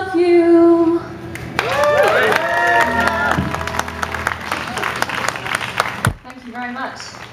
love you. Thank you very much.